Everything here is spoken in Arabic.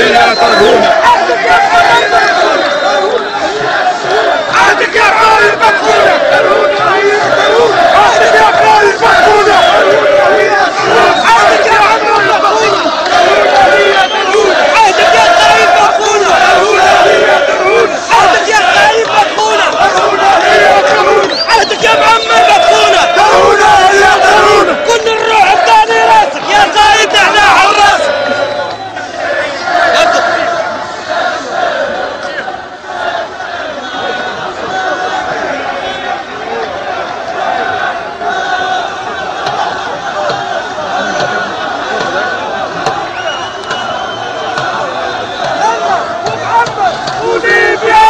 أهلنا ترهون أهلك يا حبيب المنصور UDP!